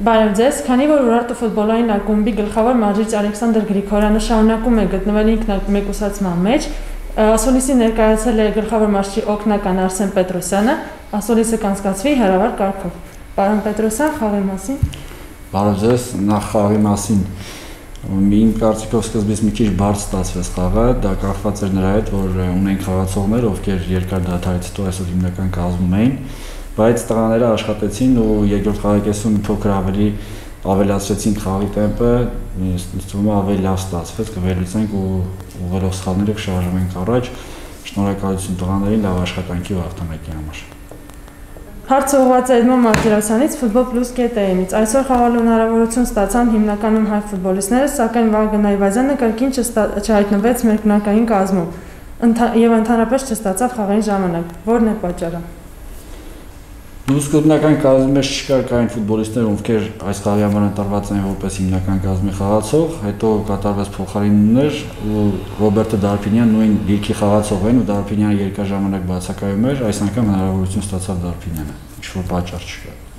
Բարև ձեզ, քանի որ Ուրարտու ֆուտբոլային ակումբի գլխավոր մարզիչ Ալեքսանդր Գրիգորյանը շարունակում է գտնվել ինքնամեկուսացման մեջ, Ասոլիսի ներկայացել է գլխավոր մարզչի օգնական Արսեն Պետրոսյանը, Ասոլիսը կանցկացվի հերավար կարգով։ Պարոն Պետրոսյան, խաղի մասին։ Բարև ձեզ, նախ խաղի մասին Իմ կարծիքով սկզբից մի քիչ բարձ ստացվեց խաղը, դա կախված էր նրա հետ, որ ունենք խաղացողներ, ովքեր երկար դադարից հետո այսօր հիմնական կազմում էին բայց տղաները աշխատեցին ու երկրորդ խաղակեսում փոքր ավելի ավելացրեցին խաղի տեմպը, ինձ թվում է ավելի լավ ստացվեց, կվերլուծենք ու ուղերով սխալները կշարժվենք առաջ։ Շնորհակալություն տղաներին լավ աշխատանքի հաղթանակի համար։ Հարցը ուղղված է Էդմոն Մարտիրոսյանից football+.am-ից։ Այսօր խաղալու հնարավորություն ստացան հիմնականում հայ ֆուտբոլիստները, սակայն Վագն Այվազյանը կրկին չհայտնվեց մերկնակային կազմում եւ ընդհանրապես չստացավ խաղային ժամանակ։ Որն է պատճառը։ Դուս գտնական կազմի մեջ չկար կային ֆուտբոլիստներ, ովքեր այս խաղի համար ընտրված են որպես հիմնական կազմի խաղացող, հետո կատարվեց փոխարինումներ ու Ռոբերտո Դարփինյան նույն լիգի խաղացող են ու Դարփինյանը երկար ժամանակ բացակայում էր, այս անգամ հնարավորություն ստացավ Դարփինյանը։ Ինչ որ պատճառ չկա։